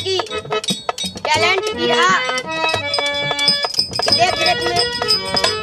की टैलेंट की राह। देख रेख में